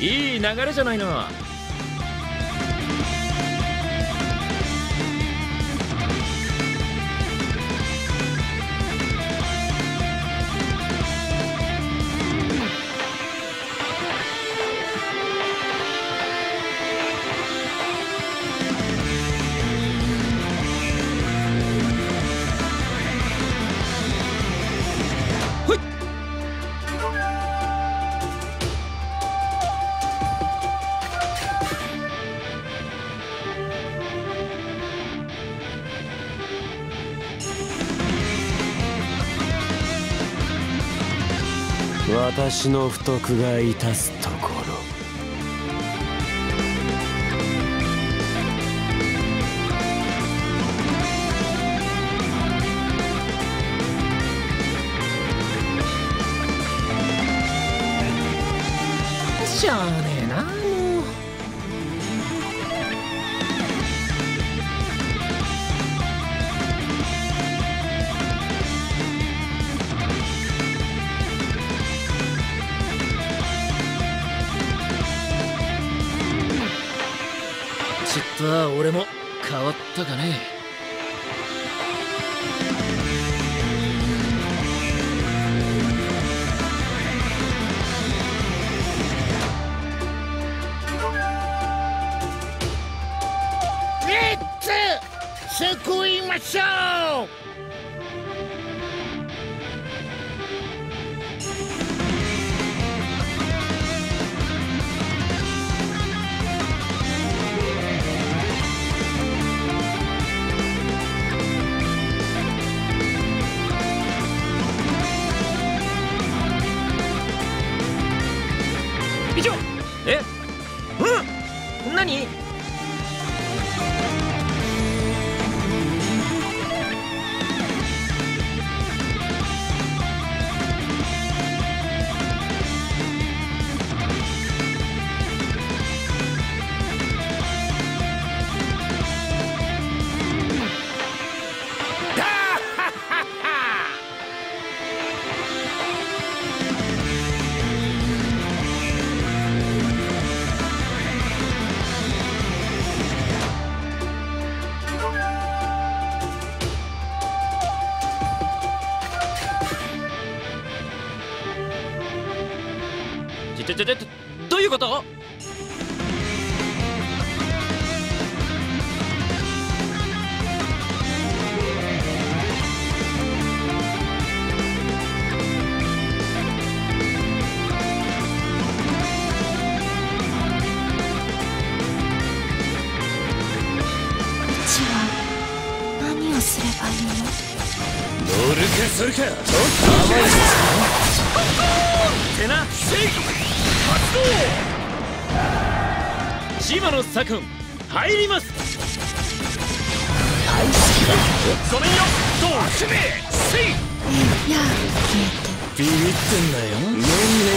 いい流れじゃないの。私の不徳が致すところ。しゃあさあ俺も変わったかね。レッツ救いましょう。すればいいの。乗るかするかてな正義発動千葉の左君入ります大好きだごめんよどうすべせいやあ消えてビビってんだよねんね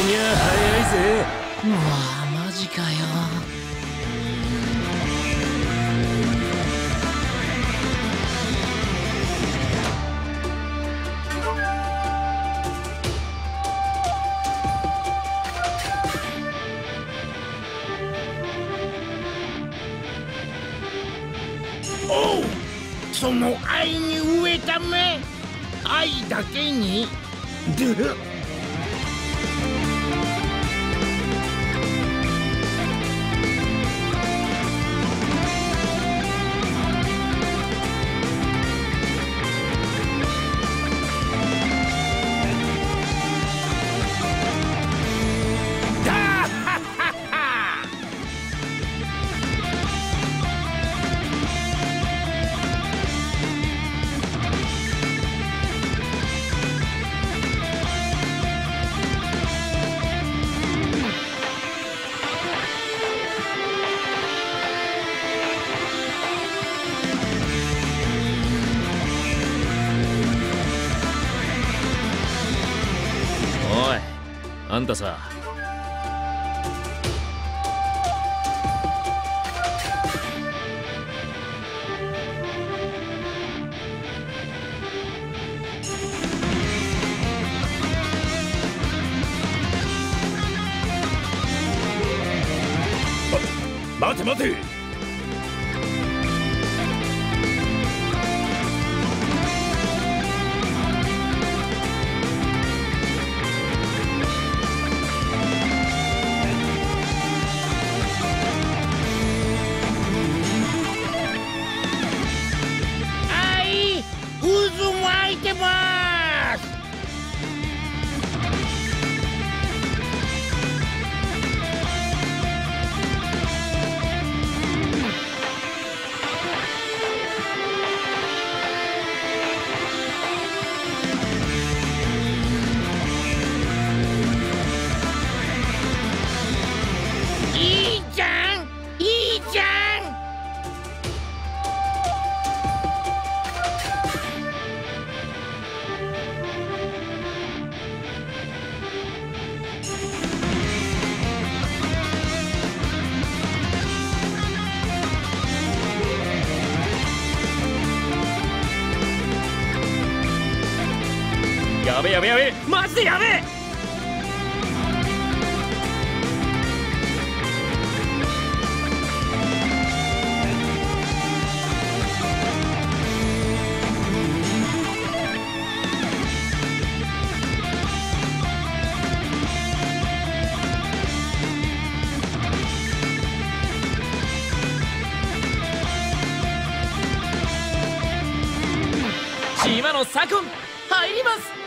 にゃ早いぜうわマジかよその愛に飢えため愛だけにであんたさ。待て待て。やべやべ。マジでやべえ。島の左近入ります。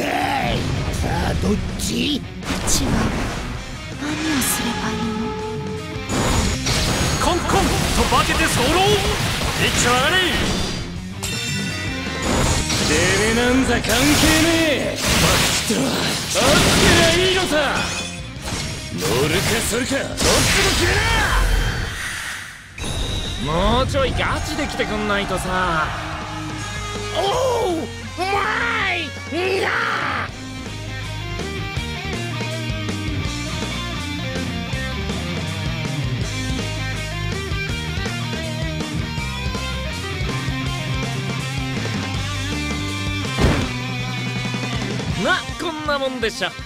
わだい。さあどっち？うちは何をすればいいのコンコンと。化けて候一丁上がれてめなんざ関係ねえバキッと。あってりゃいいのさ乗るかそるかどっちも決めなもうちょいガチで来てくんないと。さおううまいんだなこんなもんでしょ。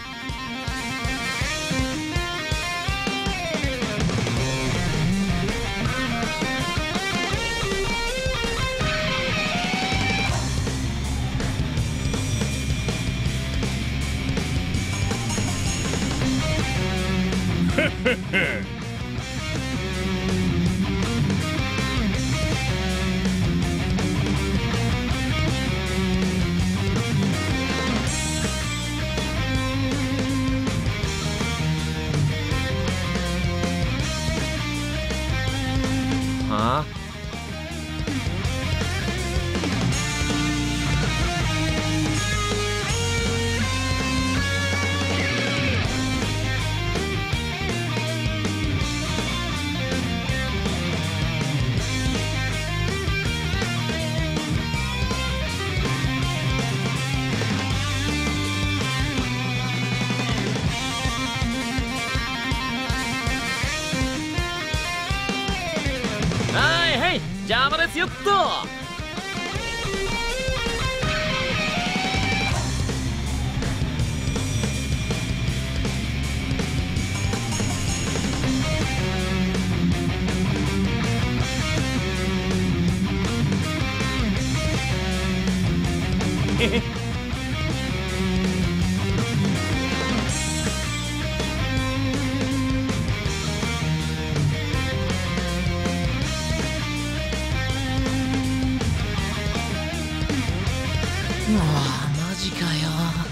邪魔ですよっとへへああマジかよ。